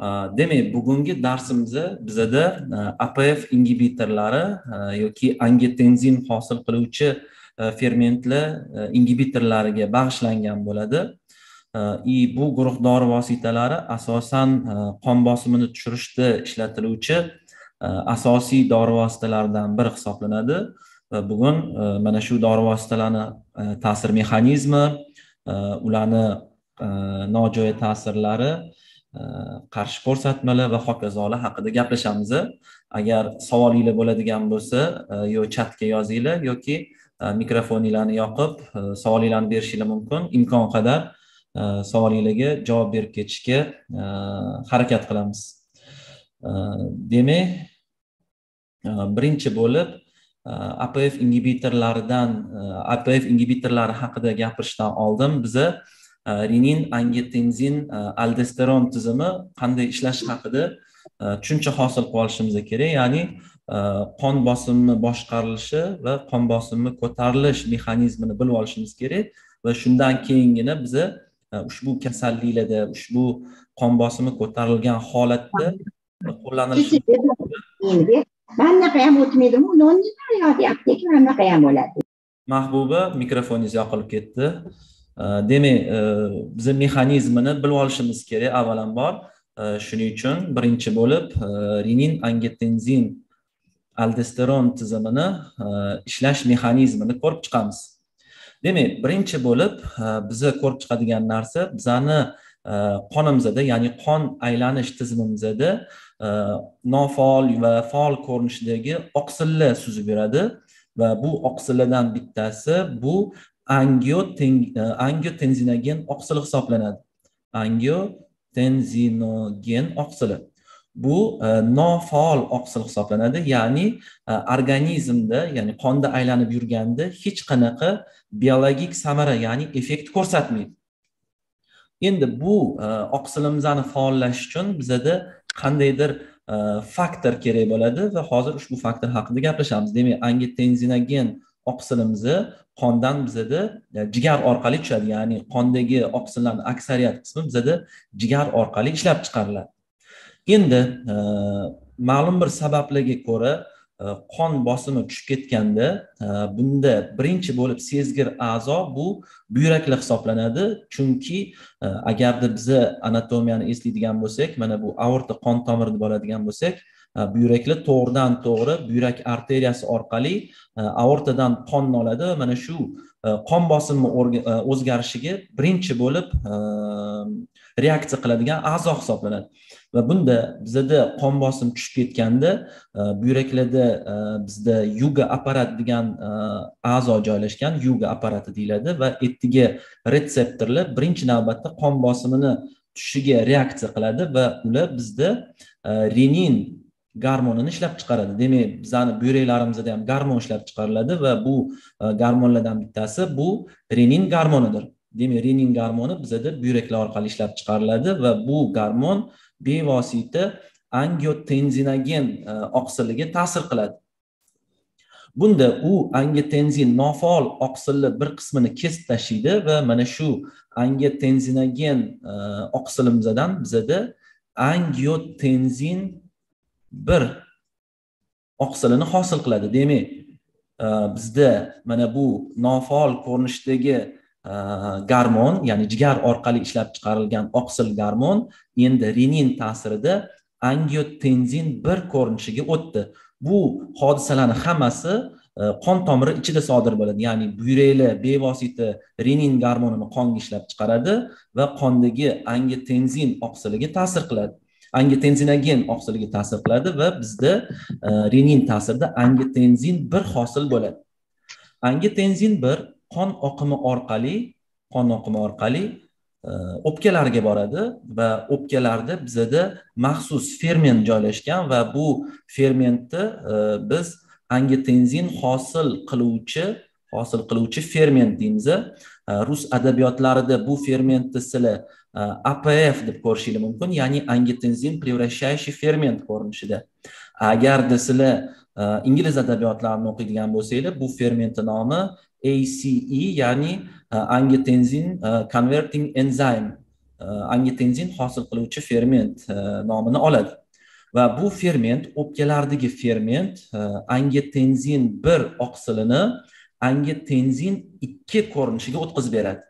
demak bugungi darsimizda bizada e, apf ingibitorlari e, yoki angitenzin hosil qiluvchi e, fermentlar ingibitorlariga bag'ishlangan bo'ladi. И bu guruh dori vositalari asosan qon bosimini tushirishda ishlatiluvchi asosiy dori vositalaridan biri hisoblanadi. Va bugun mana shu dori vositalarni ta'sir mexanizmi ularni nojo'ya ta'sirlari qarshi ko'rsatmalar va hokazolar haqida gaplashamiz. Agar savolinglar bo'ladigan bo'lsa e, yo chatga yozinglar yoki e, mikrofoninglarni yoqib e, savolinglarni berishinglar mumkin. Imkon qadar savolinglarga javob berib ketishga harakat qilamiz. Demak birinchi bo'lib apf ingibitorlaridan apf ingibitorlari haqida gapirishdan oldin biza renin angitenzin aldosteron tizimi qanday ishlashi haqida tushuncha hosil qilib olishimiz kerak ya'ni qon bosimini boshqarilishi va qon bosimini ko'tarilish mexanizmini bilib olishimiz kerak va shundan keyingina biza ushbu kasalliklarda ushbu qon bosimi ko'tarilgan holatda qo'llanilishi man bunaqa ham o'tmaydimu nonni deyaptiki mana bunaqa ham bo'ladi mahbuba mikrofoningiz yoqilib ketdi demak e, biza mexanizmini bilib olishimiz kerak avvalambor. E, shuning uchun birinchi bo'lib e, renin angitenzin aldosteron tizimini ishlash mexanizmini ko'rib chiqamiz. Demak birinchi bo'lib biza ko'rib chiqadigan narsa bizani qonimizda ya'ni qon aylanish tizimimizda nofaol va faol ko'rinishdagi oqsillar suzib yuradi. Va bu oqsillardan bittasi bu angiotenzinogen e, oqsili hisoblanadi. Angiotenzinogen oqsili. Bu e, nofaol oqsil hisoblanadi. Ya'ni e, organizmda ya'ni qonda aylanib yurganda hech qanaqa biologik samara ya'ni effekt ko'rsatmaydi. Endi bu oqsilimizni faollash uchun bizada qandaydir faktor kerak bo'ladi va hozir ushbu faktor haqida gaplashamiz. Demak angitenzinogen oqsilimizni qondan bizada e, jigar orqali tushadi. Ya'ni qondagi oqsillarni aksariyat qismi bizada jigar orqali ishlab chiqariladi. Endi e, ma'lum bir sabablarga ko'ra Э, qon bosimi tushib ketganda e, bunda birinchi bo'lib sezgir a'zo bu buyraklar hisoblanadi. Chunki e, agarda biza anatomiyani eslaydigan bo'lsak mana bu aorta qon tomiri deb oladigan bo'lsak e, buyraklar to'g'ridan to'g'ri buyrak arteriyasi orqali aortadan qonni oladi. Mana shu qon bosimi o'zgarishiga birinchi bo'lib reaksiya qiladigan a'zo hisoblanadi. Va bunda bizada qon bosimi tushib ketganda e, buyraklarda e, bizda yuga apparat degan e, a'zo joylashgan yuga apparati deyiladi va etdagi retseptorlar birinchi navbatda qon bosimini tushishiga reaksiya qiladi va ular bizda renin garmonini ishlab chiqaradi. Demak bizani buyraklarimizda ham garmon ishlab chiqariladi va bu garmonlardan bittasi bu renin garmonidir. Demak renin garmoni bizada buyraklar orqali ishlab chiqariladi va bu garmon bevosita angiotenzinogen e, oqsiliga ta'sir qiladi. Bunda u angiotenzin nofaol oqsilni bir qismini kesib tashlaydi va mana shu angiotenzinogen e, oqsilimizdan bizada angiotenzin bir oqsilini hosil qiladi. Demak e, bizda mana bu nofaol ko'rinishdagi garmon ya'ni jigar orqali ishlab chiqarilgan oqsil garmon endi renin ta'sirida angiotenzin bir ko'rinishiga o'tdi bu hodisalarni hammasi qon tomiri ichida sodir bo'ladi ya'ni buyraklar bevosita renin garmonini qonga ishlab chiqaradi va qondagi angiotenzin oqsiliga ta'sir qiladi angitenzinogen oqsiliga ta'sir qiladi va bizda renin ta'sirida angitenzin bir hosil bo'ladi angitenzin bir qon oqimi orqali qon oqimi orqali e, o'pkalarga boradi va o'pkalarda bizada maxsus ferment joylashgan va bu fermentni e, biz angitenzin hosil qiluvchi hosil qiluvchi ferment deymiz e, rus adabiyotlarida bu fermentni sizlar apf deb ko'rishinglar mumkin ya'ni angitenzin превращающий ferment ko'rinishida. Agarda sizlar ingliz adabiyotlarini o'qiydigan bo'lsanglar bu fermentni nomi ace ya'ni e, angitenzin e, converting enzyme e, angitenzin hosil qiluvchi ferment nomini oladi. Va bu ferment o'pkalardagi ferment angitenzin bir oqsilini angitenzin ikki ko'rinishiga o'tkazib beradi.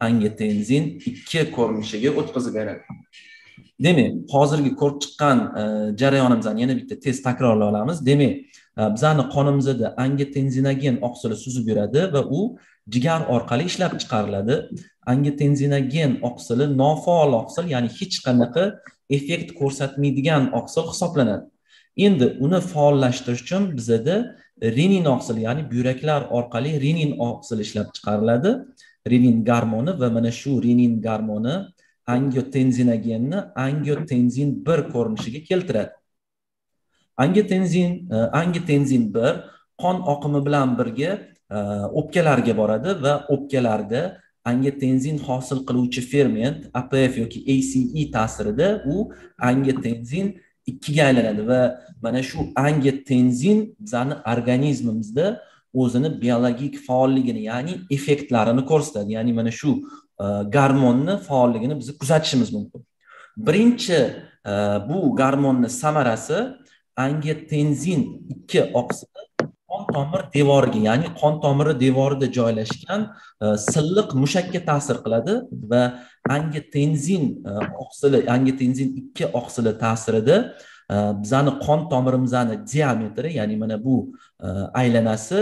Angitenzin ikki ko'rinishiga o'tkazib beradi. Demak hozirgi ko'rib chiqqan e, jarayonimizni yana bitta tez takrorlay olamiz. Demak e, bizani qonimizda angitenzinogen oqsili suzib yuradi va u jigar orqali ishlab chiqariladi. Angitenzinogen oqsili nofaol oqsil ya'ni hech qanaqa effekt ko'rsatmaydigan oqsil hisoblanadi. Endi uni faollashtirish uchun bizada renin oqsili ya'ni buyraklar orqali renin oqsili ishlab chiqariladi. Renin garmoni va mana shu renin garmoni angiotenzinogenni angiotenzin bir ko'rinishiga keltiradi. Angiotensin e, angiotensin bir qon oqimi bilan birga e, o'pkalarga boradi va o'pkalarda angiotensin hosil qiluvchi ferment apf yoki ace ta'sirida u angitenzin ikkiga aylanadi va mana shu angiotensin bizani organizmimizda o'zini biologik faolligini ya'ni effektlarini ko'rsatadi. Ya'ni mana shu garmonni faolligini biz kuzatishimiz mumkin. Birinchi e, bu garmonni samarasi angiotenzin ikki oqsili qon tomir devoriga ya'ni qon tomiri devorida joylashgan e, silliq mushakka ta'sir qiladi va angiotenzin e, oqsili angitenzin ikki oqsili ta'sirida bizani qon tomirimizni diametri ya'ni mana bu aylanasi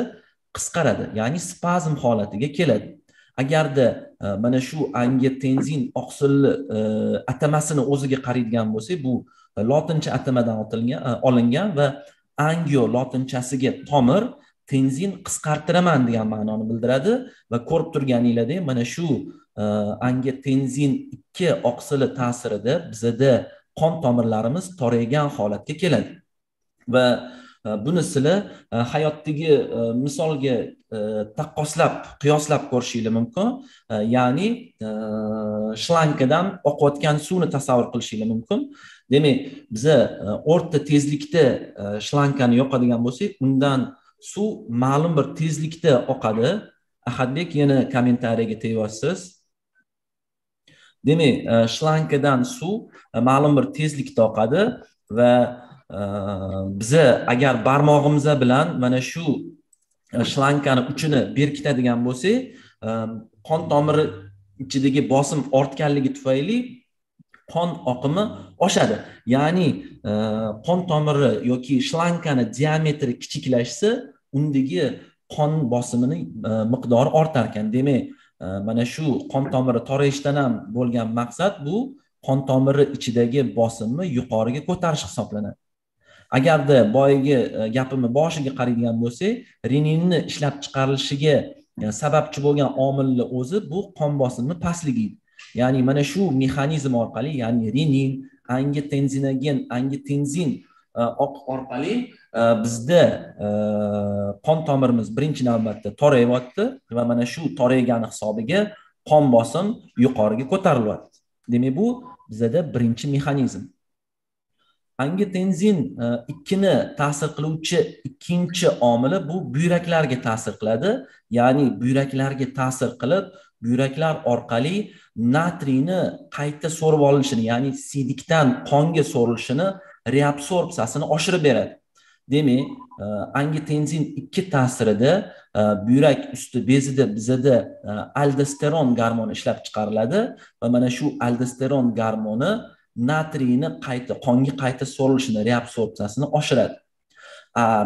qisqaradi ya'ni spazm holatiga keladi. Agarda e, mana shu angiotenzin oqsilli e, atamasini o'ziga qaraydigan bo'lsak bu lotincha atamadan e, olingan va angio lotinchasiga tomir tenzin qisqartiraman degan ma'noni bildiradi va ko'rib turganinglardek mana shu angiotenzin anga tenzin ikki oqsili ta'sirida bizada qon tomirlarimiz toraygan holatga keladi. Va Э, buni sizlar э, hayotdagi э, misolga taqqoslab qiyoslab ko'rishinglar mumkin. Ya'ni shlankadan oqayotgan suvni tasavvur qilishinglar mumkin. Demak biza e, o'rta tezlikda e, shlankani yoqadigan bo'lsak undan suv ma'lum bir tezlikda oqadi. Ahadbek yana kommentariyaga tegyapsiz. Demak e, shlankadan suv ma'lum bir tezlikda oqadi va biza agar barmog'imiz bilan mana shu shlankani uchini berkitadigan bo'lsak qon tomiri ichidagi bosim ortganligi tufayli qon oqimi oshadi. Ya'ni qon tomiri yoki shlankani diametri kichiklashsa undagi qon bosimini miqdori ortar ekan. Demak mana shu qon tomiri torayishdan ham bo'lgan maqsad bu qon tomiri ichidagi bosimni yuqoriga ko'tarish hisoblanadi. Agarda boyagi e, gapimni boshiga qaraydigan bo'lsak reninni ishlab chiqarilishiga e, sababchi bo'lgan omilni o'zi bu qon bosimni pastligi ya'ni mana shu mexanizm orqali ya'ni renin angitenzinogen angitenzin e, oq orqali bizda qon tomirimiz birinchi navbatda torayyapti va mana shu toraygani hisobiga qon bosim yuqoriga ko'tarilyapti. Demak bu bizada birinchi mexanizm. Angitenzin e, ikkini ta'sir qiluvchi ikkinchi omili bu buyraklarga ta'sir qiladi. Ya'ni buyraklarga ta'sir qilib buyraklar orqali natriyni qayta so'rib olinishini ya'ni siydikdan qonga so'rilishini reabsorpsiyasini oshirib beradi. Demak e, angiotensin angitenzin ikki ta'sirida e, buyrak usti bezida bizada aldosteron gormoni ishlab chiqariladi va mana shu aldosteron gormoni natriyni qayta qonga qayta so'rilishini reabsorpsiyasini oshiradi.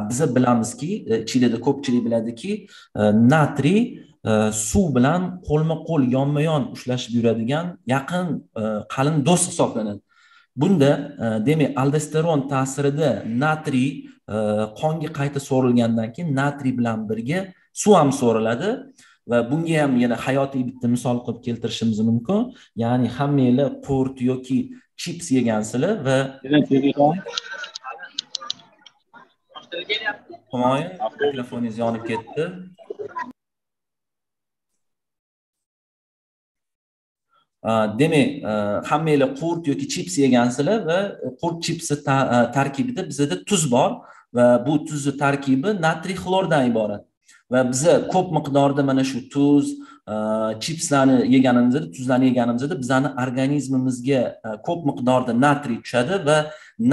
Biz bilamizki e, chilida ko'pchilik biladiki e, natriy e, suv bilan qo'lma qo'l yonma yon ushlashib yuradigan yaqin qalin do'st hisoblanadi. Bunda demak aldosteron ta'sirida natriy qonga qayta so'rilgandan keyin natriy bilan birga suv ham so'riladi. Va bunga ham yana hayotiy bitta misol qilib keltirishimiz mumkin. Ya'ni hammanglar qurt yoki chips yegansizlar va humoyun mikrofoningiz yonib ketdi. Demak hammanglar qurt yoki chips yegansizlar va qurt chipsi tarkibida bizada tuz bor va bu tuzni tarkibi natriy xlordan iborat. Va biza ko'p miqdorda mana shu tuz e, chipslarni yeganimizda tuzlarni yeganimizda bizani organizmimizga e, ko'p miqdorda natriy tushadi va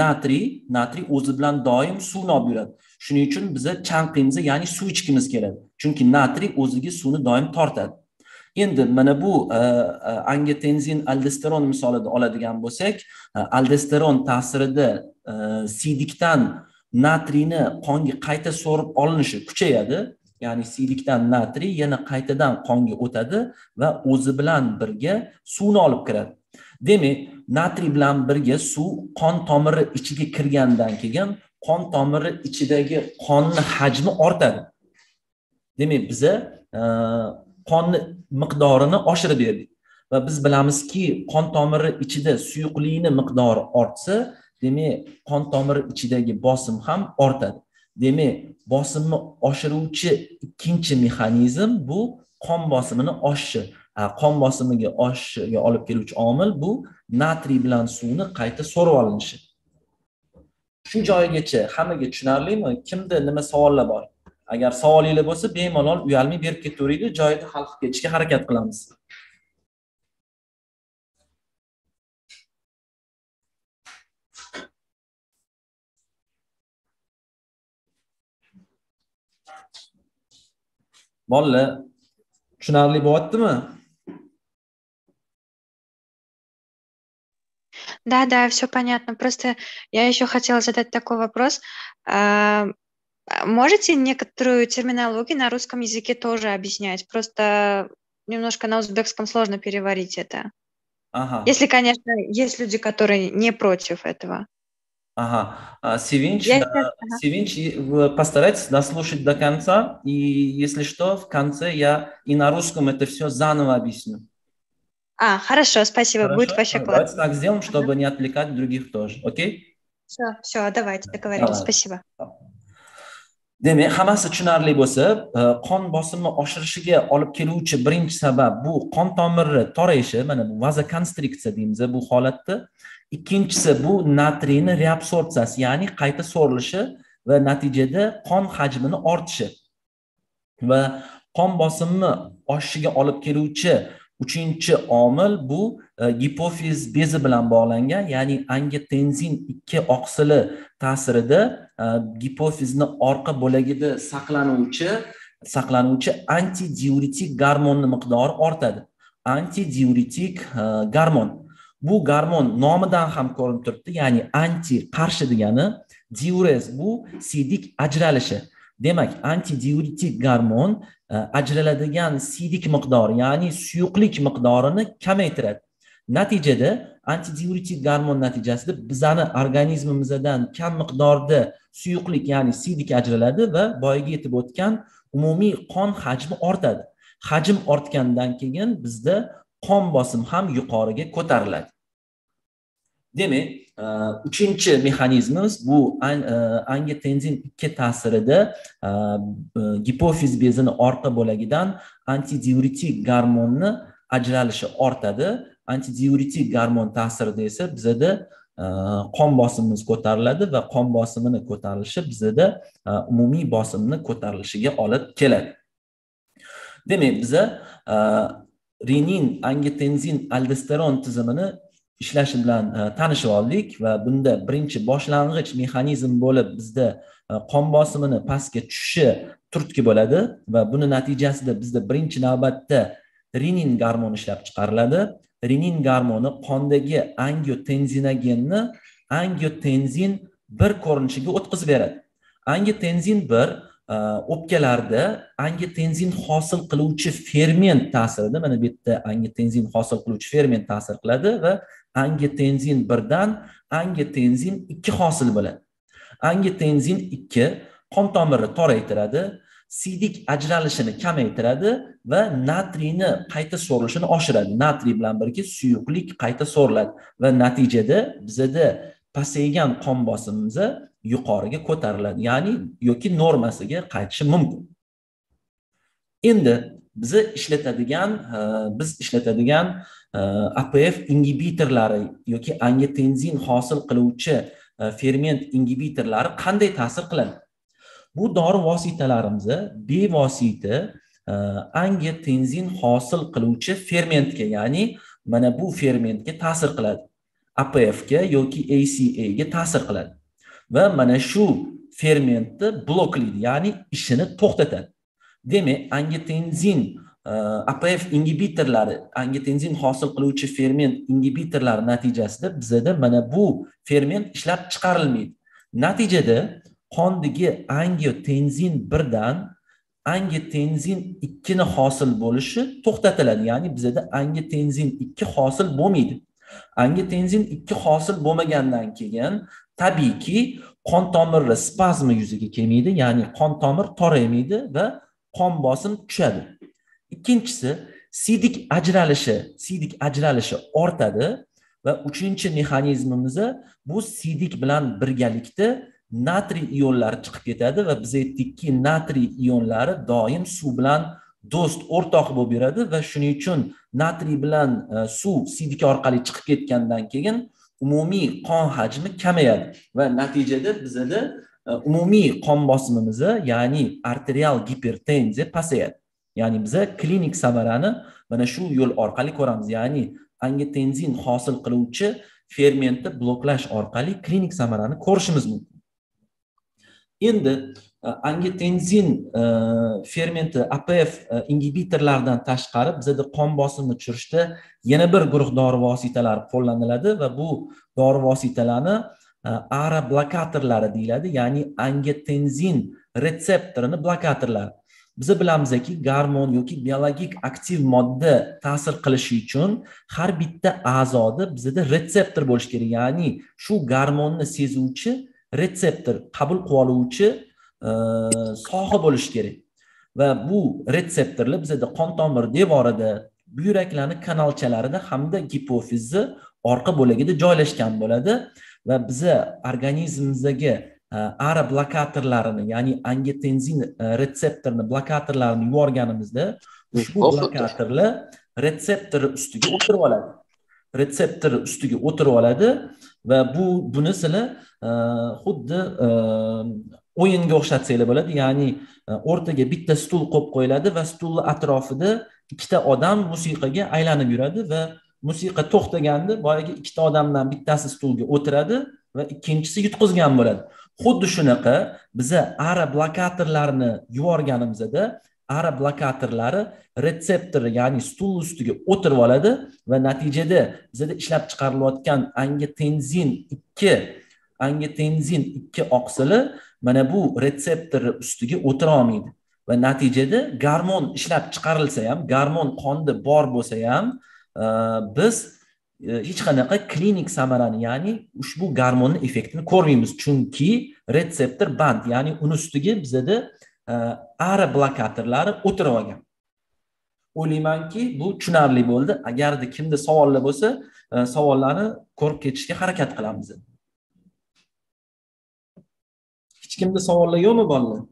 natriy natriy o'zi bilan doim suvni olib yuradi. Shuning uchun biza chanqiymiz ya'ni suv ichgimiz keladi. Chunki natriy o'ziga suvni doim tortadi. Endi mana bu e, angiotensin aldosteron misolida oladigan bo'lsak aldosteron ta'sirida siydikdan natriyni qonga qayta so'rib olinishi kuchayadi. Ya'ni siylikdan natriy yana qaytadan qonga o'tadi va o'zi bilan birga suvni olib kiradi. Demak natriy bilan birga suv qon tomiri ichiga kirgandan keyin qon tomiri ichidagi qonni hajmi ortadi. Demak biza e, qonni miqdorini oshirib berdik va biz bilamizki qon tomiri ichida suyuqlikni miqdori ortsa demak qon tomiri ichidagi bosim ham ortadi. Demak bosimni oshiruvchi ikkinchi mexanizm bu qon bosimini oshishi. Qon bosimiga oshishiga olib keluvchi omil bu natriy bilan suvni qayta so'rib olinishi. Shu joyigacha hammaga tushunarlimi? Kimda nima savollar bor? Agar savolinglar bo'lsa bemalol uyalmay berib ketaveringlar joyida hal qilib ketishga harakat qilamiz. Bolalar tushunarli bo'lyaptimi Да, да, все понятно. Просто я еще хотела задать такой вопрос. А, можете некоторую терминологию на русском языке тоже объяснять? Просто немножко на узбекском сложно переварить это. Ага. Если, конечно, есть люди, которые не против этого. Ага. Севинч, Я... ага. Севинч, постарайтесь дослушать до конца, и если что, в конце я и на русском это все заново объясню. А, хорошо, спасибо, хорошо? будет вообще классно. Давайте так сделаем, чтобы не отвлекать других тоже, окей? Все, все, давайте договорились, Давай. спасибо. demak hammasi tushunarli bo'lsa qon bosimini oshirishiga olib keluvchi birinchi sabab bu qon tomiri torayishi mana bu vazokonstriksiya deymiz bu holatda ikkinchisi bu natriyni reabsorpsiyasi ya'ni qayta so'rilishi va natijada qon hajmini ortishi va qon bosimini oshishiga olib keluvchi uchinchi omil bu e, gipofiz bezi bilan bog'langan ya'ni angiotenzin ikki oqsili ta'sirida e, gipofizni orqa bo'lagida saqlanuvchi saqlanuvchi antidiuretik gormonni miqdori ortadi. Antidiuretik e, gormon. Bu garmon nomidan ham ko'rinib turibdi ya'ni anti qarshi degani diurez bu siydik ajralishi. Demak antidiuretik garmon e, ajraladigan siydik miqdori ya'ni suyuqlik miqdorini kamaytiradi. Natijada antidiuretik garmon natijasida bizani organizmimizdan kam miqdorda suyuqlik ya'ni siydik ajraladi va boyagi aytib o'tgan umumiy qon hajmi ortadi. Hajm ortgandan keyin bizda qon bosim ham yuqoriga ko'tariladi. Demak e, uchinchi mexanizmimiz bu e, angiotenzin ikki ta'sirida e, e, gipofiz bezini orqa bo'lagidan antidiuretik gormonni ajralishi ortadi. Antidiuretik gormon ta'sirida esa bizada qon bosimimiz ko'tariladi va qon bosimini ko'tarilishi bizada umumiy bosimni ko'tarilishiga olib keladi. Demak biza renin angitenzin aldosteron tizimini ishlashi bilan e, tanishib oldik va bunda birinchi boshlang'ich mexanizm bo'lib bizda e, qon bosimini pastga tushishi turtki bo'ladi va buni natijasida bizda birinchi navbatda renin gormoni ishlab chiqariladi. Renin gormoni qondagi angiotenzinogenni angiotenzin bir ko'rinishiga o'tkazib beradi. Angiotenzin bir Э, o'pkalarda angitenzin hosil qiluvchi ferment ta'sirida mana bu yerda angitenzin hosil qiluvchi ferment ta'sir qiladi va angitenzin birdan angitenzin ikki hosil bo'ladi. Angitenzin ikki qon tomirni toraytiradi siydik ajralishini kamaytiradi va natriyni qayta so'rilishini oshiradi. Natriy bilan birga suyuqlik qayta so'riladi va natijada bizada pasaygan qon bosimimiz yuqoriga ko'tariladi ya'ni yoki normasiga qaytishi mumkin. Endi bizni ishlatadigan e, biz ishlatadigan e, apf ingibitorlari yoki angitenzin hosil qiluvchi e, ferment ingibitorlari qanday ta'sir qiladi? Bu dori vositalarimizni bevosita angiotenzin hosil qiluvchi fermentga ya'ni mana bu fermentga ta'sir qiladi. Apfga yoki acaga ta'sir qiladi. Va mana shu fermentni bloklaydi ya'ni ishini to'xtatadi. Demak angiotenzin e, apf ingibitorlari angiotenzin hosil qiluvchi ferment ingibitorlari natijasida bizada mana bu ferment ishlab chiqarilmaydi. Natijada qondagi angiotenzin birdan angiotenzin ikkini hosil bo'lishi to'xtatiladi ya'ni bizada angiotenzin ikki hosil bo'lmaydi. Angiotenzin ikki hosil bo'lmagandan keyin tabiiyki qon tomiri spazmi yuzaga kelmaydi ya'ni qon tomir toraymaydi va qon bosim tushadi. Ikkinchisi siydik ajralishi siydik ajralishi ortadi va uchinchi mexanizmimiz bu siydik bilan birgalikda natriy ionlari chiqib ketadi va biz aytdikki natriy ionlari doim suv bilan do'st o'rtoq bo'lib yuradi va shuning uchun natriy bilan e, suv siydik orqali chiqib ketgandan keyin umumiy qon hajmi kamayadi va natijada bizada e, umumiy qon bosimimiz ya'ni arterial gipertenziya pasayadi. Ya'ni biza klinik samarani mana shu yo'l orqali ko'ramiz. Ya'ni angiotenzin hosil qiluvchi fermentni bloklash orqali klinik samarani ko'rishimiz mumkin. Endi e, fermenti apf э, ingibitorlaridan tashqari bizada qon bosimini tushirishda yana bir guruh dori vositalari qo'llaniladi va bu dori vositalarni ara e, blokatorlari deyiladi ya'ni angiotenzin retseptorini blokatorlari biz bilamizki garmon yoki biologik aktiv modda ta'sir qilishi uchun har bitta a'zoda bizada retseptor bo'lishi kerak. Ya'ni shu garmonni sezuvchi retseptor qabul qilib oluvchi soha bo'lishi kerak. Va bu retseptorlar bizada qon tomir devorida buyraklarni kanalchalarida hamda gipofizni orqa bo'lagida joylashgan bo'ladi. Va biza organizmimizdagi ara blokatorlarini ya'ni angiotenzin retseptorini blokatorlarini yuborganimizda ushbu blokatorlar retseptor ustiga o'tirib oladi. Retseptor ustiga o'tirib oladi va bu buni sizlar xuddi o'yinga o'xshatsanglar bo'ladi. Ya'ni e, o'rtaga bitta stul qo'yib qo'yiladi va stulni atrofida ikkita odam musiqaga aylanib yuradi va musiqa to'xtaganda boyagi ikkita odamdan bittasi stulga o'tiradi va ikkinchisi yutqizgan bo'ladi. Xuddi shunaqa biza ara blokatorlarni yuborganimizda ara blokatorlari retseptor ya'ni stul ustiga o'tirib oladi va natijada bizada ishlab chiqarilayotgan angiotenzin ikki angiotenzin ikki oqsili mana bu retseptor ustiga o'tira olmaydi. Va natijada garmon ishlab chiqarilsa ham garmon qonda bor bo'lsa ham e, biz e, hech qanaqa klinik samarani ya'ni ushbu garmonni effektini ko'rmaymiz. Chunki retseptor band ya'ni uni ustiga bizada e, ara blokatorlari o'tirib olgan. O'ylaymanki bu tushunarli bo'ldi. Agarda kimda savollar bo'lsa savollarni ko'rib ketishga harakat qilamiz. Hech kimda savollar yo'qmi bolalar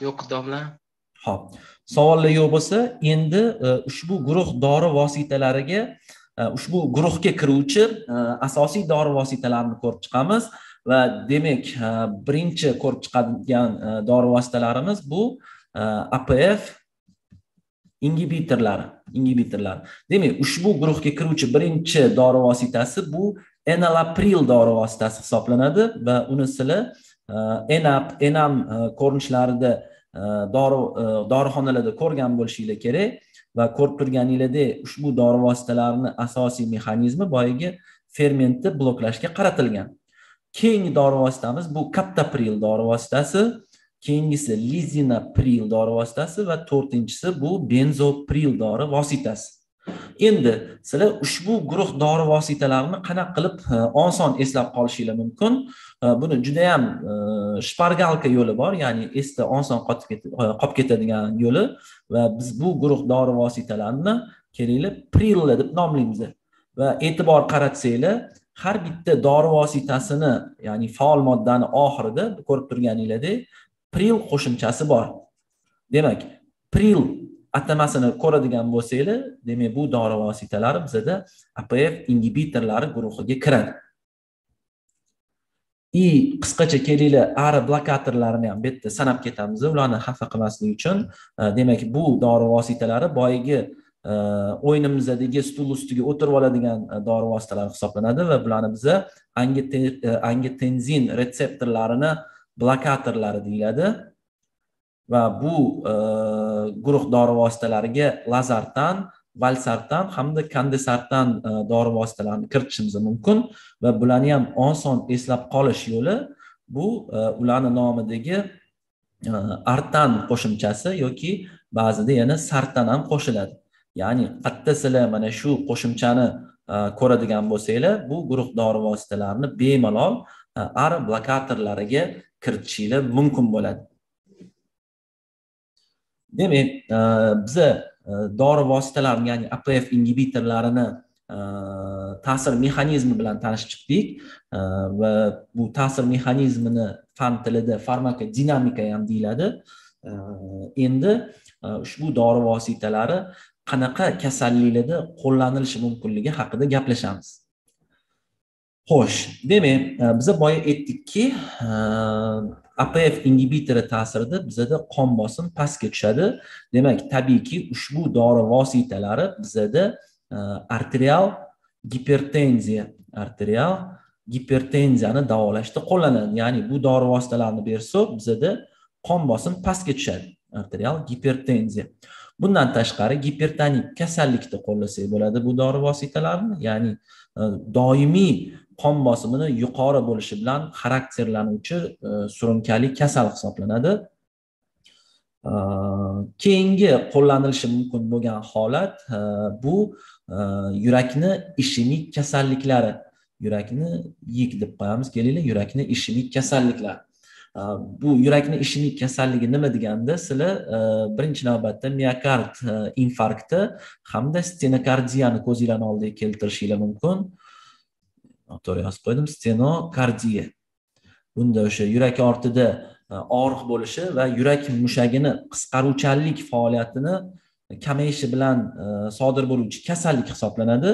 yo'q domla ho'p savollar yo'q bo'lsa endi e, ushbu guruh dori vositalariga e, ushbu guruhga kiruvchi e, asosiy dori vositalarini ko'rib chiqamiz va demak birinchi ko'rib chiqadigan dori vositalarimiz bu apf ingibitorlari ingibitorlari demak ushbu guruhga kiruvchi birinchi dori vositasi bu enalapril dori vositasi hisoblanadi va uni sili e, enap enam e, ko'rinishlarida e, dori dorixonalarda ko'rgan bo'lishinglar kerak va ko'rib turganinglardek ushbu dori vositalarini asosiy mexanizmi boyagi fermentni bloklashga qaratilgan. Keyingi dori vositamiz bu kaptapril dori vositasi. Keyingisi lizinapril dori vositasi va to'rtinchisi bu benzopril dori vositasi. Endi sizlar ushbu guruh dori vositalarini qanaqa qilib e, oson eslab qolishinglar mumkin? E, buni judayam e, shpargalka yo'li bor ya'ni esda oson qolib e, ketadigan yo'li va biz bu guruh dori vositalarini kelinglar prilla deb nomlaymiz. Va e'tibor qaratsanglar har bitta dori vositasini ya'ni faol moddani oxirida ko'rib turganinglardek pril qo'shimchasi bor. Demak pril atamasini ko'radigan bo'lsanglar demak bu dori vositalari bizada apf ingibitorlari guruhiga kiradi. И qisqacha kelinglar ari blokatorlarini ham bu yerda sanab ketamiz ularni xafa qilmaslik uchun. E, demak bu dori vositalari boyagi e, o'yinimizdagi stul ustiga o'tirib oladigan e, dori vositalari hisoblanadi va bularni biza angitenzin retseptorlarini blokatorlari deyiladi. Va bu e, guruh dori vositalariga lazartan valsartan hamda kandesartan e, dori vositalarini kiritishimiz mumkin. Va bularni ham oson eslab qolish yo'li bu e, ularni nomidagi e, artan qo'shimchasi yoki ba'zida yana sartan ham qo'shiladi. Ya'ni qayerda sizlar mana shu qo'shimchani e, ko'radigan bo'lsanglar bu guruh dori vositalarini bemalol e, ar blokatorlariga kiritishinglar mumkin bo'ladi. Demak e, biza e, dori vositalarini ya'ni apf ingibitorlarini e, ta'sir mexanizmi bilan tanishib chiqdik. Va bu ta'sir mexanizmini fan tilida farmakodinamika ham deyiladi endi ushbu dori vositalari qanaqa kasalliklarda qo'llanilishi mumkinligi haqida gaplashamiz. Xo'sh demak e, biza boya aytdikki e, apf ingibitori ta'sirida bizada qon bosim pastga tushadi. Demak tabiiyki ushbu dori vositalari bizada e, arterial gipertenziya arterial gipertenziyani davolashda qo'llanadi. Ya'ni bu dori vositalarini bersak bizada qon bosim pastga tushadi arterial gipertenziya. Bundan tashqari gipertonik kasallikda qo'llasak bo'ladi bu dori vositalarini. Ya'ni doimiy qon bosimini yuqori bo'lishi bilan xarakterlanuvchi e, surunkali kasal hisoblanadi. E, keyingi qo'llanilishi mumkin bo'lgan holat e, bu e, yurakni ishemik kasalliklari yurakni yik deb qo'yamiz kelinglar yurakni ishemik kasalliklari e, bu yurakni ishemik kasalligi nima deganda sizlar e, birinchi navbatda miokard infarkti hamda stenokardiyani ko'zinglarni oldiga keltirishinglar mumkin. Noto'g'ri yozib qo'ydim. Stenokardiya bunda o'sha yurak ortida e, og'riq bo'lishi va yurak mushagini qisqaruvchanlik faoliyatini kamayishi bilan e, sodir bo'luvchi kasallik hisoblanadi.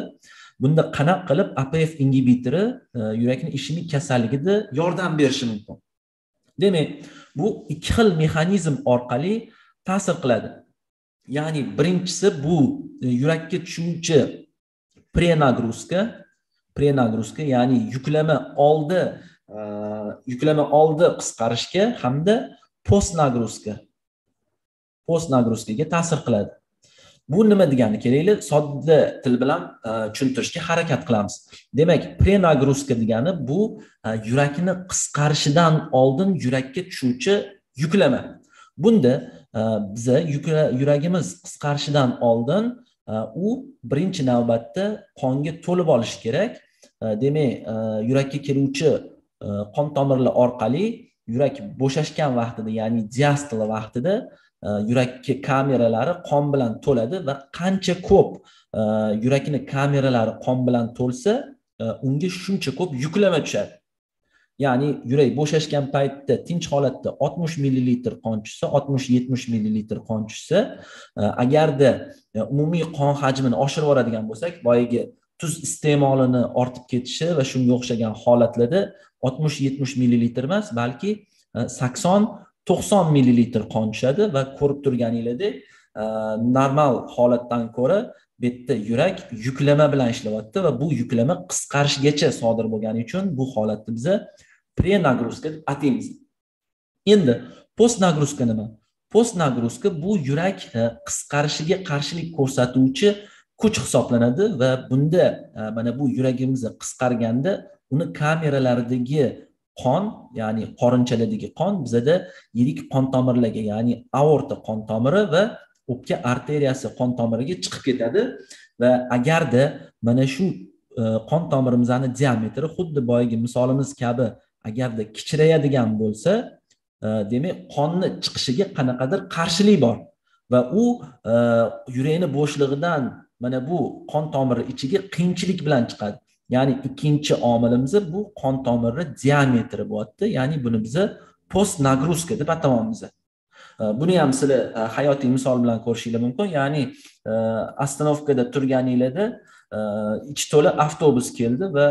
Bunda qanaqa qilib apf ingibitori e, yurakni ishemik kasalligida yordam berishi mumkin? Demak bu ikki xil mexanizm orqali ta'sir qiladi. Ya'ni birinchisi bu yurakka tushuvchi prenagruzka prenagruzka ya'ni yuklama oldi e, yuklama oldi qisqarishga hamda post nagruzka post nagruzkaga ta'sir qiladi. Bu nima degani kelaylik sodda til bilan e, tushuntirishga harakat qilamiz. Demak prenagruzka degani bu e, yurakni qisqarishidan oldin yurakka tushuvchi yuklama bunda biza yuragimiz qisqarishidan oldin u birinchi navbatda qonga to'lib olishi kerak Э, demak э, yurakka kiruvchi э, qon tomirlar orqali yurak bo'shashgan vaqtida ya'ni diastola vaqtida e, yurakka kameralari qon bilan to'ladi va qancha ko'p e, yurakni kameralari qon bilan to'lsa e, unga shuncha ko'p yuklama tushadi. Ya'ni yurak bo'shashgan paytda tinch holatda oltmish millilitr qon tushsa oltmish yetmish millilitr qon tushsa agarda umumiy qon hajmini oshirib yuboradigan bo'lsak boyagi tuz iste'molini ortib ketishi va shunga o'xshagan holatlarda oltmish yetmish millilitr emas balki e, sakson to'qson millilitr qon tushadi va ko'rib turganinglardek normal holatdan ko'ra bu yerda yurak yuklama bilan ishlayapti va bu yuklama qisqarishgacha sodir bo'lgani uchun bu holatni biza prenagruzka deb ataymiz. Endi post nagruzka nima? Post nagruzka bu yurak e, qisqarishiga qarshilik ko'rsatuvchi kuch hisoblanadi va bunda e, mana bu yuragimizni qisqarganda uni kameralaridagi qon ya'ni qorinchalardagi qon bizada yirik qon tomirlarga ya'ni aorta qon tomiri va o'pka arteriyasi qon tomiriga chiqib ketadi. Va agarda mana shu e, qon tomirimizni diametri xuddi boyagi misolimiz kabi agarda kichrayadigan bo'lsa e, demak qonni chiqishiga qanaqadir qarshilik bor. Va u yurakni bo'shlig'idan mana bu qon tomiri ichiga qiyinchilik bilan chiqadi. Ya'ni ikkinchi omilimiz bu qon tomiri diametri bo'lyapti ya'ni buni biza post nagruzka deb atamoqmiz e, buni ham sizlar e, hayotiy misol bilan ko'rishinglar mumkin. Ya'ni e, ostanovkada turganinglarda ichi to'la avtobus keldi va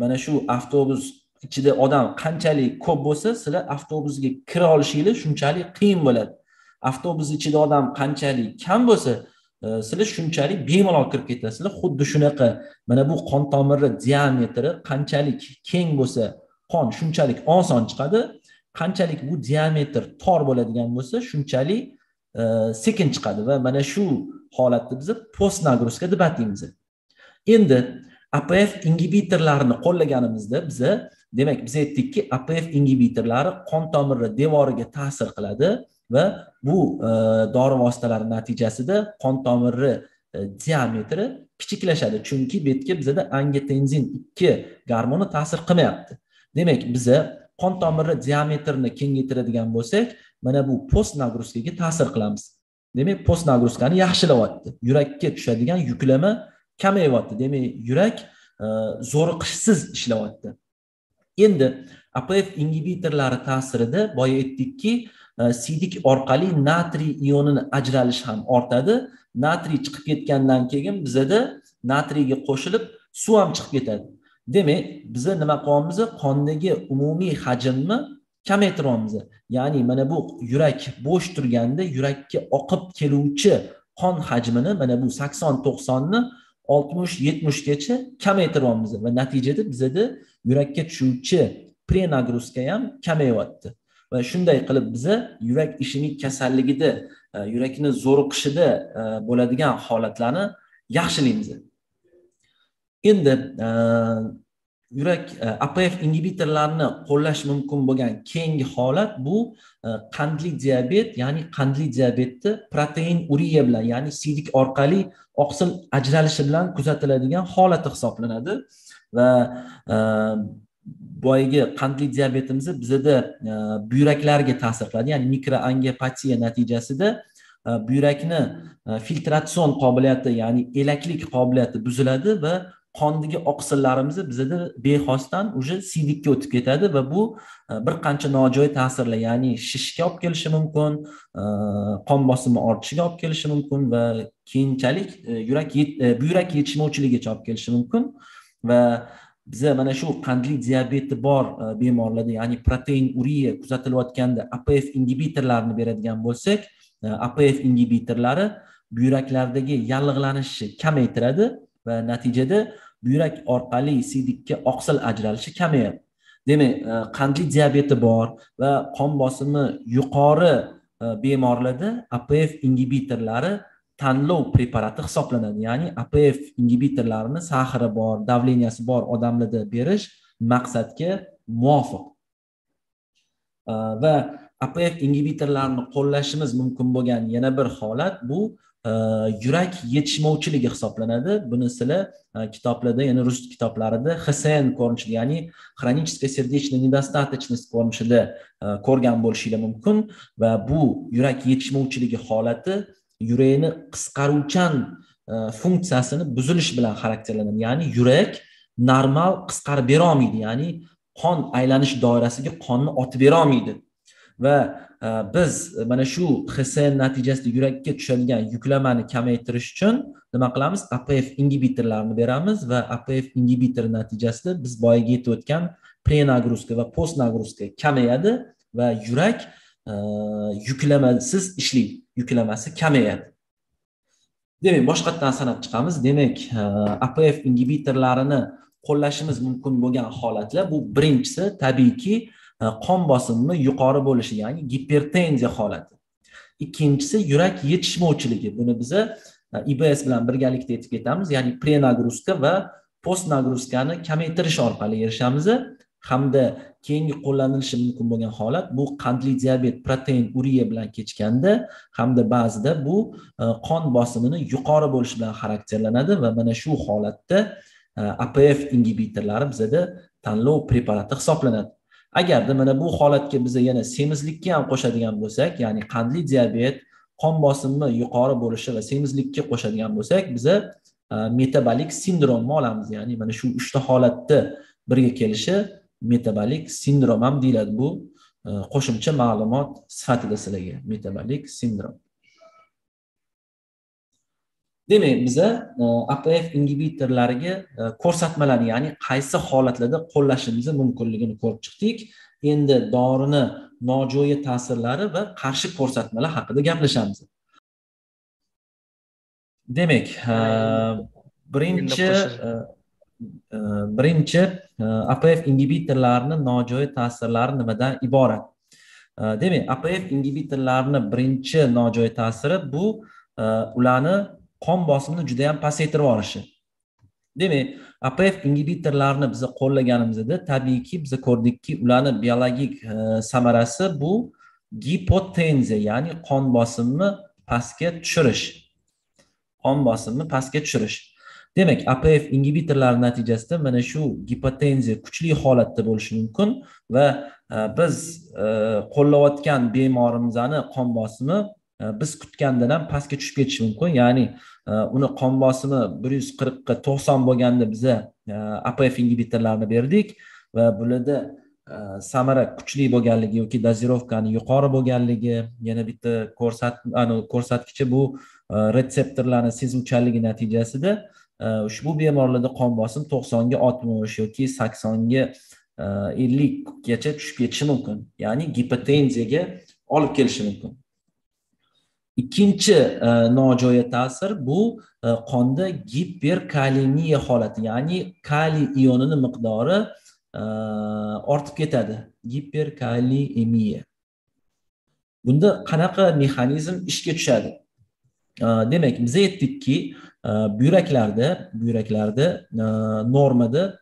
mana shu avtobus ichida odam qanchalik ko'p bo'lsa sizlar avtobusga kira olishinglar shunchalik qiyin bo'ladi. Avtobus ichida odam qanchalik kam bo'lsa sizlar shunchalik bemalol kirib ketasizlar xuddi shunaqa mana bu qon tomiri diametri qanchalik keng bo'lsa qon shunchalik oson chiqadi qanchalik bu diametr tor bo'ladigan bo'lsa shunchalik e, sekin chiqadi va mana shu holatni biz post nagruzka deb ataymiz. Endi apf ingibitorlarini qo'llaganimizda biza demak biz aytdikki apf ingibitorlari qon tomiri devoriga ta'sir qiladi. Va bu e, dori vositalari natijasida qon tomiri e, diametri kichiklashadi. Chunki bu yerga bizada angitenzin ikki gormoni ta'sir qilmayapti. Demak biza qon tomiri diametrini kengaytiradigan bo'lsak mana bu post nagruzkaga ta'sir qilamiz. Demak post nagruzkani yaxshilayapti. Yurakka tushadigan yuklama kamayyapti demak yurak e, zo'riqishsiz ishlayapti. Endi apf ingibitorlari ta'sirida boya aytdikki Э, siydik orqali natriy ionini ajralishi ham ortadi. Natriy chiqib ketgandan keyin bizada natriyga qo'shilib suv ham chiqib ketadi. Demak biza nima qilyapmiz qondagi umumiy hajmni kamaytiryapmiz ya'ni mana bu yurak bo'sh turganda yurakka oqib keluvchi qon hajmini mana bu sakson to'qsonni oltmish yetmishgacha kamaytiryapmiz va natijada bizada yurakka tushuvchi prenagruska ham kamayyapti va shunday qilib biza yurak ishemik kasalligida e, yurakni zo'riqishida e, bo'ladigan holatlarni yaxshilaymiz. Endi e, yurak apf ingibitorlarini qo'llash mumkin bo'lgan keyingi holat bu qandli diabet ya'ni qandli diabetni protein uriya bilan ya'ni siydik orqali oqsil ajralishi bilan kuzatiladigan holati hisoblanadi. Va boyagi qandli diabetimiz bizada e, buyraklarga ta'sir qiladi ya'ni mikroangiopatiya natijasida e, buyrakni e, filtratsion qobiliyati ya'ni elaklik qobiliyati buziladi va qondagi oqsillarimiz bizada bexosdan уже siydikka o'tib ketadi va bu bir qancha nojo'ya ta'sirlar ya'ni shishga olib kelishi mumkin qon bosimi ortishiga olib kelishi mumkin va keyinchalik yurak buyrak yetishmovchiligigacha olib kelishi mumkin va biza mana shu qandli diabeti bor e, bemorlarda ya'ni protein uriya kuzatilayotganda apf ingibitorlarini beradigan bo'lsak e, apf ingibitorlari buyraklardagi yallig'lanishni kamaytiradi va natijada buyrak orqali siydikka oqsil ajralishi kamayadi. Demak e, qandli diabeti bor va qon bosimi yuqori bemorlarda apf ingibitorlari tanlov preparati hisoblanadi. Ya'ni apf ingibitorlarini sahri bor davleniyasi bor odamlarda berish maqsadga muvofiq. Va apf ingibitorlarini qo'llashimiz mumkin bo'lgan yana bir holat bu yurak yetishmovchiligi hisoblanadi. Buni sizlar e, kitoblarda ya'ni rus kitoblarida hsn ko'rinishida ya'ni хроническая сердечная недостаточность ko'rinishida e, ko'rgan bo'lishinglar mumkin. Va bu yurak yetishmovchiligi holati yurakni qisqaruvchan e, funksiyasini buzilish bilan xarakterlanadi. Ya'ni yurak normal qisqarib berolmaydi. Ya'ni qon aylanish doirasiga qonni otib berolmaydi. Va e, biz mana shu hsn natijasida yurakka tushadigan yuklamani kamaytirish uchun nima qilamiz? Apf ingibitorlarini beramiz va apf ingibitor natijasida biz boyagi aytib o'tgan prenagruska va postnagruska kamayadi va yurak e, yuklamasiz ishlaydi. Yuklamasi kamayadi. Demak boshqatdan sanab chiqamiz. Demak apf ingibitorlarini qo'llashimiz mumkin bo'lgan holatlar bu birinchisi tabiiyki qon bosimini yuqori bo'lishi ya'ni gipertenziya holati. Ikkinchisi yurak yetishmovchiligi. Buni biza ibs bilan birgalikda aytib ketamiz ya'ni prenagruska va post nagruzkani kamaytirish orqali erishamiz. Hamda keyingi qo'llanilishi mumkin bo'lgan holat bu qandli diabet protein uriya bilan kechganda hamda ba'zida bu e, qon bosimini yuqori bo'lishi bilan xarakterlanadi va mana shu holatda e, apf ingibitorlari bizada tanlov preparati hisoblanadi. Agarda mana bu holatga biza yana semizlikka ham qo'shadigan bo'lsak ya'ni qandli diabet qon bosimi yuqori bo'lishi va semizlikka qo'shadigan bo'lsak biza e, metabolik sindromni olamiz. Ya'ni mana shu uchta holatni birga kelishi metabolik sindrom ham deyiladi bu e, qo'shimcha ma'lumot sifatida sizlarga metabolik sindrom. Demak biza apf ingibitorlariga ko'rsatmalarni ya'ni qaysi holatlarda qo'llashimiz mumkinligini ko'rib chiqdik. Endi dorini nojo'ya ta'sirlari va qarshi ko'rsatmalar haqida gaplashamiz. Demak birinchi Э, birinchi э, apf ingibitorlarini nojo'ya ta'sirlari nimadan iborat? Э, demak apf ingibitorlarini birinchi nojo'ya ta'siri bu ularni qon bosimini juda yam pasaytirib yuborishi demak apf ingibitorlarini biz qo'llaganimizda tabiiyki biz ko'rdikki ularni biologik e, samarasi bu gipotenziya ya'ni qon bosimini pastga tushirish. Qon bosimini pastga tushirish. Demak apf ingibitorlari natijasida mana shu gipotenziya kuchli holatda bo'lishi mumkin va e, biz e, qo'llayotgan bemorimizni qon bosimi e, biz kutgandan ham pastga tushib ketishi mumkin. Ya'ni uni qon bosimi bir yuz qirqqa to'qson bo'lganda biza apf ingibitorlarini berdik va bularda samara kuchli bo'lganligi yoki dozirovkani yuqori bo'lganligi yana bitta ko'rsat ko'rsatkichi bu retseptorlarni sezuvchanligi natijasida ushbu bemorlarda qon bosim to'qsonga oltmish yoki saksonga e, ellikgacha tushib ketishi mumkin. Ya'ni gipotenziyaga olib kelishi mumkin. Ikkinchi e, nojo'ya ta'sir bu e, qonda giperkalemiya holati ya'ni kaliy ionini miqdori ortib ketadi. Giperkaliemiya bunda qanaqa mexanizm ishga tushadi? Demak biz aytdikki buyraklarda buyraklarda e, normada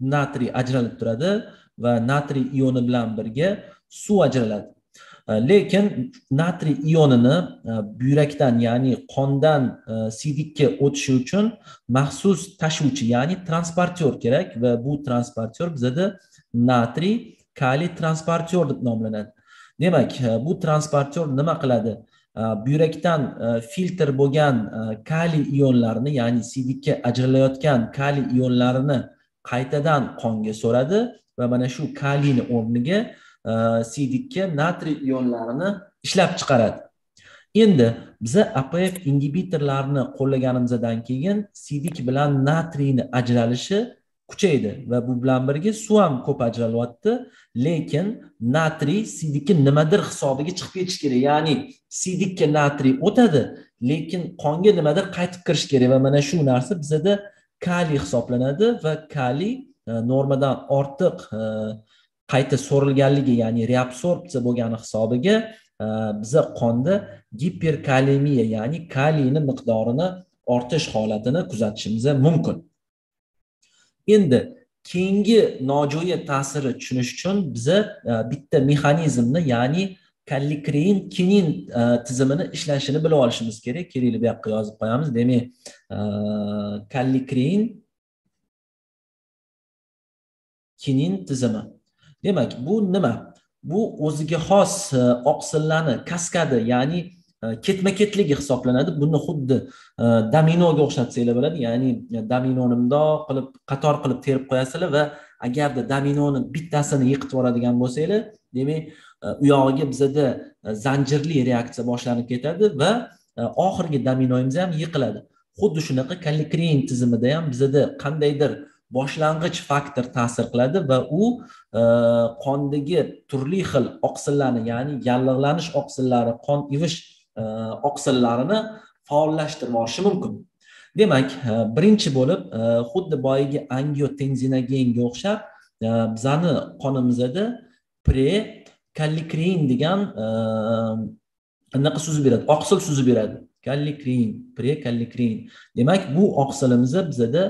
natriy ajralib turadi va natriy ioni bilan birga suv ajraladi. Lekin natriy ionini e, buyrakdan ya'ni qondan e, sidikka siydikka o'tishi uchun maxsus tashuvchi ya'ni transportyor kerak va bu transportyor bizada natriy kaliy transportyor deb nomlanadi. Demak bu transportyor nima qiladi? Buyrakdan e, filtr bo'lgan e, kaliy ionlarini ya'ni siydikka ajralayotgan kaliy ionlarini qaytadan qonga so'radi va mana shu kaliyni o'rniga e, siydikka natriy ionlarini ishlab chiqaradi. Endi biza apf ingibitorlarini qo'llaganimizdan keyin siydik bilan natriyni ajralishi kuchaydi va bu bilan birga suv ham ko'p ajralyapti lekin natriy siydikka nimadir hisobiga chiqib ketishi kerak. Ya'ni siydikka natriy o'tadi lekin qonga nimadir qaytib kirishi kerak va mana shu narsa bizada kaliy hisoblanadi va kaliy e, normadan ortiq e, qayta so'rilganligi ya'ni reabsorpsiya bo'lgani hisobiga e, biza qonda giperkalemiya ya'ni kaliyni miqdorini ortish holatini kuzatishimiz mumkin. Endi keyingi nojo'ya ta'siri tushunish uchun biza e, bitta mexanizmni ya'ni kallikrein kinin e, tizimini ishlashini bilib olishimiz kerak. Kerakli bu yoqqa yozib qo'yamiz. Demak e, kallikrein kinin tizimi. Demak bu nima? Bu o'ziga xos oqsillarni kaskadi ya'ni Э, ketma ketligi hisoblanadi. Buni xuddi e, dominoga o'xshatsanglar bo'ladi. Ya'ni e, dominoni mundoq qilib qator qilib terib qo'yasizlar va agarda dominoni bittasini yiqitib yuboradigan bo'lsanglar demak e, u yog'iga bizada zanjirli reaksiya boshlanib ketadi va oxirgi dominoyimiz ham yiqiladi. Xuddi shunaqa kallikrein tizimida ham bizada qandaydir boshlang'ich faktor ta'sir qiladi va u qondagi turli xil oqsillarni ya'ni yallig'lanish oqsillari qon ivish E, oqsillarini faollashtirib yuborishi mumkin. Demak e, birinchi bo'lib e, xuddi boyagi angiotenzinogenga o'xshab bizani qonimizda pre kallikrein degan anaqa suzib beradi oqsil suzib beradi. Kallikrein pre kallikrein demak bu oqsilimiz bizada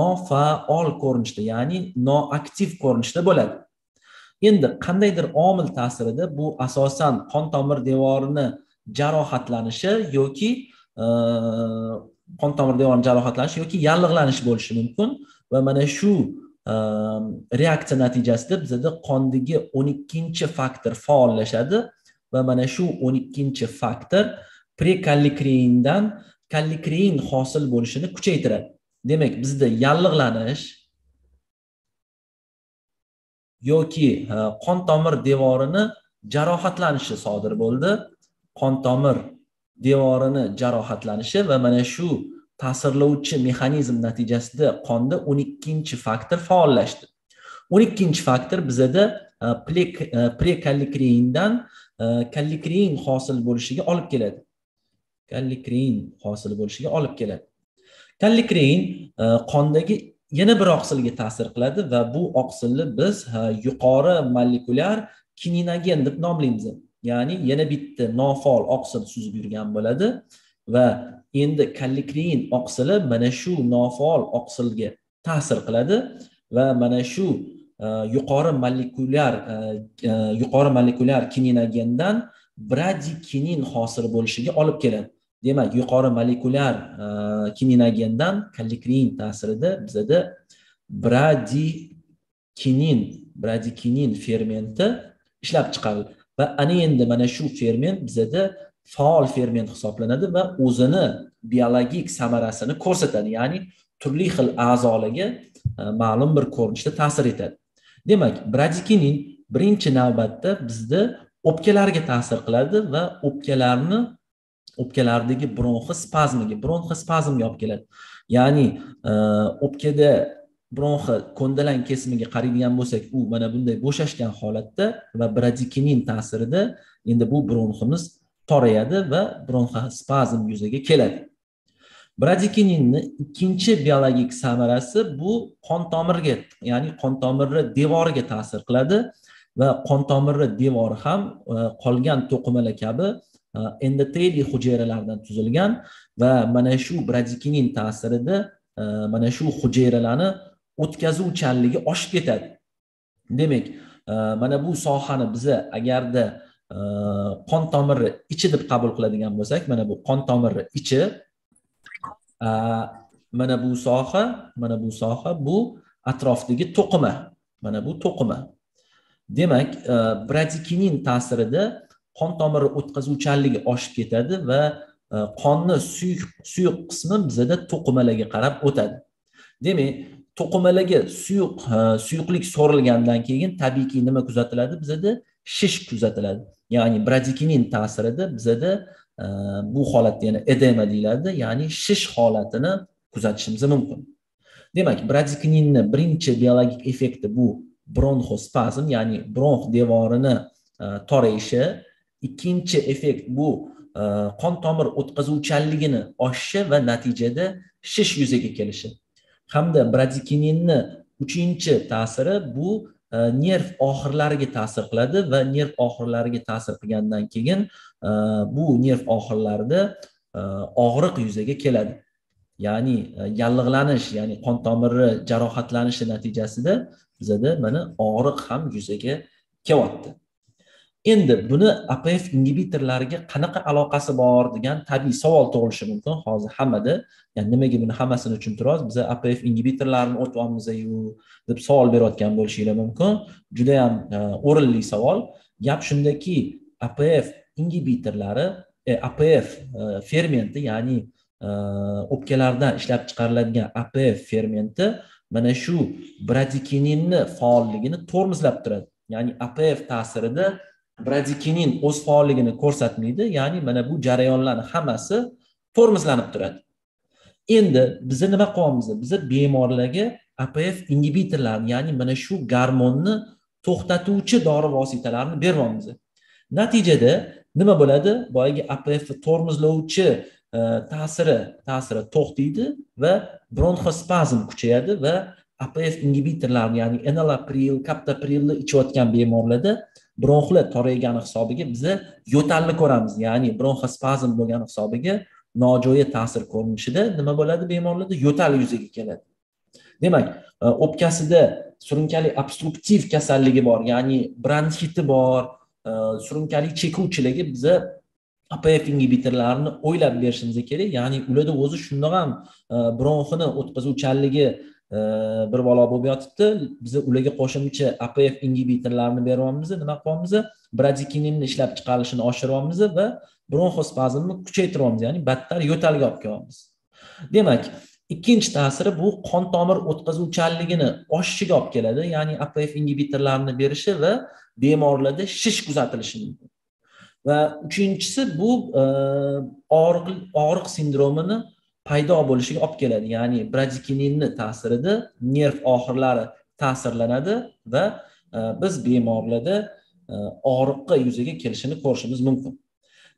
nofaol ko'rinishda ya'ni noaktiv ko'rinishda bo'ladi. Endi qandaydir omil ta'sirida bu asosan qon tomir devorini jarohatlanishi yoki e, qon tomir devorini jarohatlanishi yoki yallig'lanish bo'lishi mumkin. Va mana shu e, reaksiya natijasida bizada qondagi o'n ikkinchi faktor faollashadi. Va mana shu o'n ikkinchi faktor prekallikreindan kallikrein hosil bo'lishini kuchaytiradi. Demak bizda yallig'lanish yoki e, qon tomir devorini jarohatlanishi sodir bo'ldi. Qon tomir devorini jarohatlanishi va mana shu ta'sirlovchi mexanizm natijasida qonda o'n ikkinchi faktor faollashdi. O'n ikkinchi faktor bizada e, e prekallikreindan e, kallikrein hosil bo'lishiga olib keladi. Kallikrein hosil bo'lishiga olib keladi. Kallikrein e, qondagi yana bir oqsilga ta'sir qiladi va bu oqsilni biz yuqori molekulyar kininogen deb nomlaymiz. Ya'ni yana bitta nofaol oqsil suzib yurgan bo'ladi va endi kallikrein oqsili mana shu nofaol oqsilga ta'sir qiladi va mana shu e, yuqori molekulyar e, e, yuqori molekulyar kininogendan bradikinin hosil bo'lishiga olib keladi. Demak yuqori molekulyar kininogendan kallikrein ta'sirida bizada bradikinin bradikinin fermenti ishlab chiqariladi. Va ana endi mana shu ferment bizada faol ferment hisoblanadi va o'zini biologik samarasini ko'rsatadi. Ya'ni turli xil a'zolarga e, ma'lum bir ko'rinishda ta'sir etadi. Demak bradikinin birinchi navbatda bizni o'pkalarga ta'sir qiladi va o'pkalarni o'pkalardagi bronxi spazmiga bronxi spazmga olib keladi. Ya'ni e, o'pkada bronxi ko'ndalang kesimiga qaraydigan bo'lsak u mana bunday bo'shashgan holatda va bradikinin ta'sirida endi bu bronximiz torayadi va bronxospazm yuzaga keladi. Bradikininni ikkinchi biologik samarasi bu qon tomirga ya'ni qon tomiri devoriga ta'sir qiladi va qon tomiri devori ham e, qolgan to'qimalar kabi e, endoteliy hujayralardan tuzilgan va mana shu bradikinin ta'sirida e, mana shu hujayralarni o'tkazuvchanligi oshib ketadi. Demak e, mana bu sohani biza agarda e, qon tomiri ichi deb qabul qiladigan bo'lsak mana bu qon tomiri ichi e, mana bu soha mana bu soha bu atrofdagi to'qima mana bu to'qima. Demak bradikinin ta'sirida qon tomiri o'tkazuvchanligi oshib ketadi va qonni suyuq suyuq qismi bizada to'qimalarga qarab o'tadi. Demak to'qimalarga suyuq suyuqlik so'rilgandan keyin tabiiyki nima kuzatiladi? Bizada shish kuzatiladi. Ya'ni bradikinin ta'sirida bizada bu holatda yana edema deyiladi. Ya'ni shish holatini kuzatishimiz mumkin. Demak bradikininni birinchi biologik effekti bu bronxospazm ya'ni bronx devorini torayishi ikkinchi effekt bu qon tomir o'tkazuvchanligini oshishi va natijada shish yuzaga kelishi. Hamda bradikininni uchinchi ta'siri bu e, nerv oxirlariga ta'sir qiladi va nerv oxirlariga ta'sir qilgandan keyin e, bu nerv oxirlarida e, og'riq yuzaga keladi. Ya'ni yallig'lanish ya'ni qon tomiri jarohatlanishi natijasida bizada mana og'riq ham yuzaga kelyapti. Endi buni apf ingibitorlariga qanaqa aloqasi bor degan tabiiy savol tug'ilishi mumkin. Hozir hammada ya'ni nimaga buni hammasini tushuntiryapmiz biza apf ingibitorlarini o'tyapmizu deb savol berayotgan bo'lishinglar mumkin. Judayam e, o'rinli savol. Gap shundaki apf ingibitorlari e, apf e, fermenti ya'ni e, o'pkalardan ishlab chiqariladigan apf fermenti mana shu bradikininni faolligini tormozlab turadi. Ya'ni apf ta'sirida bradikinin o'z faolligini ko'rsatmaydi ya'ni mana bu jarayonlarni hammasi tormozlanib turadi. Endi biza nima qilyapmiz biza bemorlarga apf ingibitorlarni ya'ni mana shu garmonni to'xtatuvchi dori vositalarini beryapmiz natijada nima bo'ladi? Boyagi apf tormozlovchi e, ta'siri ta'siri to'xtaydi va bronxospazm kuchayadi va apf ingibitorlarni ya'ni enalapril kaptoprilni ichayotgan bemorlarda bronxlar toraygani hisobiga biza yo'talni ko'ramiz. Ya'ni bronxospazm bo'lgani hisobiga nojo'ya ta'sir ko'rinishida nima bo'ladi? Bemorlarda yo'tal yuzaga keladi. Demak e, o'pkasida surunkali obstruktiv kasalligi bor ya'ni bronxiti bor e, surunkali chekuvchilarga biza apf ingibitorlarini o'ylab berishimiz kerak. Ya'ni ularda o'zi shundoq ham e, bronxini o'tkazuvchanligi bir balo bo'lib yotibdi. Biz ularga qo'shimcha apf ingibitorlarini beryapmiz nima qilyapmiz bradikininni ishlab chiqarilishini oshiryapmiz va bronxospazmni kuchaytiryapmiz ya'ni battar yo'talga olib kelyapmiz demak ikkinchi ta'siri bu qon tomir o'tkazuvchanligini oshishiga olib keladi ya'ni apf ingibitorlarini berishi va bemorlarda shish kuzatilishi mumkin. Va uchinchisi bu e, og'riq og'riq sindromini paydo bo'lishiga olib keladi. Ya'ni bradikininni ta'sirida nerv oxirlari ta'sirlanadi va e, biz bemorlarda e, og'riqqa yuzaga kelishini ko'rishimiz mumkin.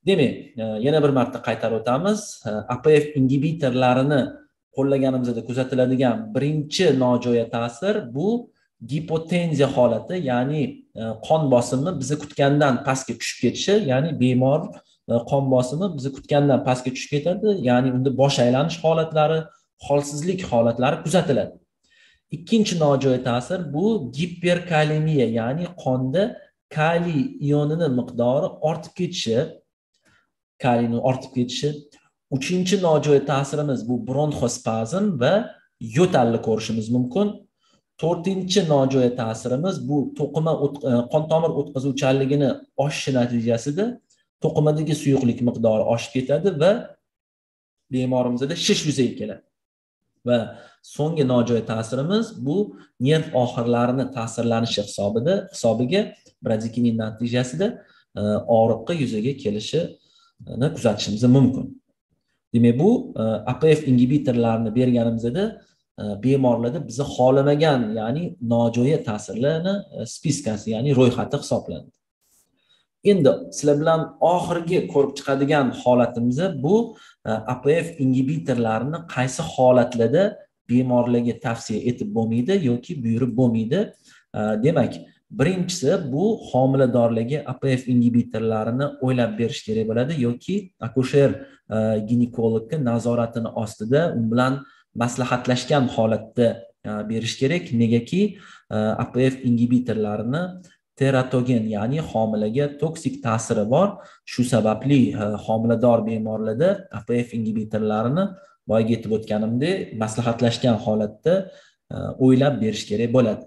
Demak e, yana bir marta qaytarib o'tamiz. Apf ingibitorlarini qo'llaganimizda kuzatiladigan birinchi nojo'ya ta'sir bu gipotenziya holati ya'ni qon bosimi bizni kutgandan pastga tushib ketishi ya'ni bemor uh, qon bosimi bizni kutgandan pastga tushib ketadi. Ya'ni unda bosh aylanish holatlari holsizlik holatlari kuzatiladi. Ikkinchi nojo'ya ta'sir bu giperkalemiya ya'ni qonda kaliy ionini miqdori ortib ketishi kaliyni ortib ketishi. Uchinchi nojo'ya ta'sirimiz bu bronxospazm va yo'talni ko'rishimiz mumkin. To'rtinchi nojo'ya ta'sirimiz bu to'qima e, qon tomir o'tkazuvchanligini oshishi natijasida to'qimadagi suyuqlik miqdori oshib ketadi va bemorimizda shish yuzaga keladi. Va so'nggi nojo'ya ta'sirimiz bu nerv oxirlarini ta'sirlanishi hisobida hisobiga bradikinin natijasida e, og'riqqa yuzaga kelishini kuzatishimiz mumkin. Demak bu e, apf ingibitorlarini berganimizda e, bemorlarda bizni xohlamagan ya'ni nojo'ya ta'sirlarni spiskasi ya'ni ro'yxati hisoblanadi. Endi sizlar bilan oxirgi ko'rib chiqadigan holatimiz bu e, apf ingibitorlarini qaysi holatlarda bemorlarga tavsiya etib bo'lmaydi yoki buyurib bo'lmaydi? E, demak birinchisi bu homiladorlarga apf ingibitorlarini o'ylab berish kerak bo'ladi yoki akusher e, ginekologni nazoratini ostida u bilan maslahatlashgan holatda berish kerak. Negaki apf ingibitorlarini teratogen ya'ni homilaga toksik ta'siri bor. Shu sababli homilador bemorlarda apf ingibitorlarini boyagi aytib o'tganimdek maslahatlashgan holatda o'ylab berish kerak bo'ladi.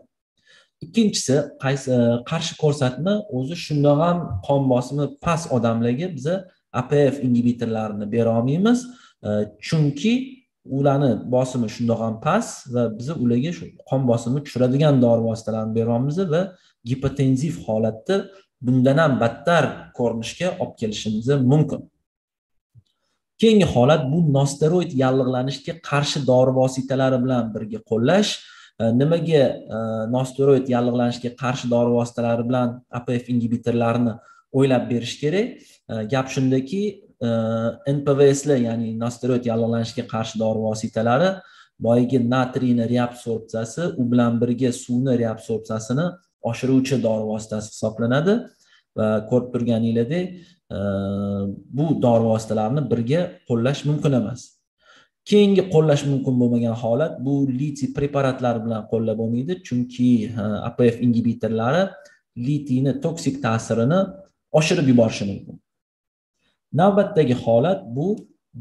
Ikkinchisi qaysi e, qarshi ko'rsatma o'zi shundoq ham qon bosimi past odamlarga biza apf ingibitorlarini bera olmaymiz. E, chunki ularni bosimi shundoq ham past va biz ularga shu qon bosimini tushiradigan dori vositalarini beryapmiz va gipotenziv holatda bundan ham battar ko'rinishga olib kelishimiz mumkin. Keyingi holat bu nosteroid yallig'lanishga qarshi dori vositalari bilan birga qo'llash e, nimaga e, nosteroid yallig'lanishga qarshi dori vositalari bilan apf ingibitorlarini o'ylab berish kerak. E, gap shundaki npvslar ya'ni nosteroid yallig'lanishga qarshi dori vositalari boyagi natriyni reabsorpsiyasi u bilan birga suvni reabsorpsiyasini oshiruvchi dori vositasi hisoblanadi va ko'rib turganinglardek e, bu dori vositalarini birga qo'llash mumkin emas. Keyingi qo'llash mumkin bo'lmagan holat bu litiy preparatlari bilan qo'llab bo'lmaydi chunki e, apf ingibitorlari litiyni toksik ta'sirini oshirib yuborishi mumkin. Navbatdagi holat bu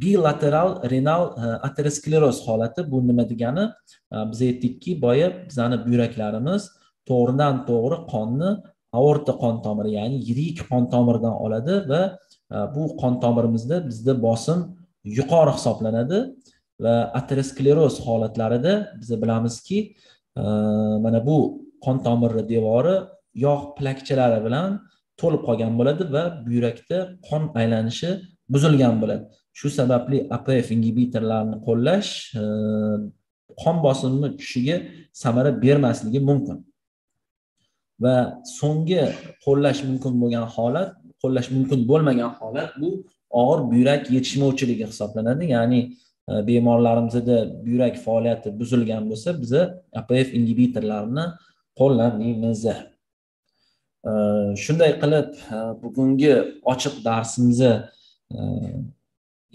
bilateral renal e, ateroskleroz holati. Bu nima degani? Biz aytdikki boya bizani buyraklarimiz to'g'ridan to'g'ri qonni aorta qon tomiri ya'ni yirik qon tomiridan oladi va e, bu qon tomirimizda bizda bosim yuqori hisoblanadi va ateroskleroz holatlarida biz bilamizki e, mana bu qon tomiri devori yog' plakchalari bilan to'lib qolgan bo'ladi va buyrakda qon aylanishi buzilgan bo'ladi. Shu sababli apf ingibitorlarini qo'llash e, qon bosimini tushishiga samara bermasligi mumkin. Va so'nggi qo'llash mumkin bo'lgan holat qo'llash mumkin bo'lmagan holat bu og'ir buyrak yetishmovchiligi hisoblanadi. Ya'ni e, bemorlarimizda buyrak faoliyati buzilgan bo'lsa biza apf ingibitorlarini qo'llamaymiz e, shunday qilib e, bugungi ochiq darsimizni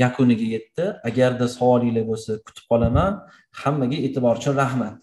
yakuniga yetdi. Agarda savolinglar bo'lsa kutib qolaman. Hammaga e'tibor uchun rahmat.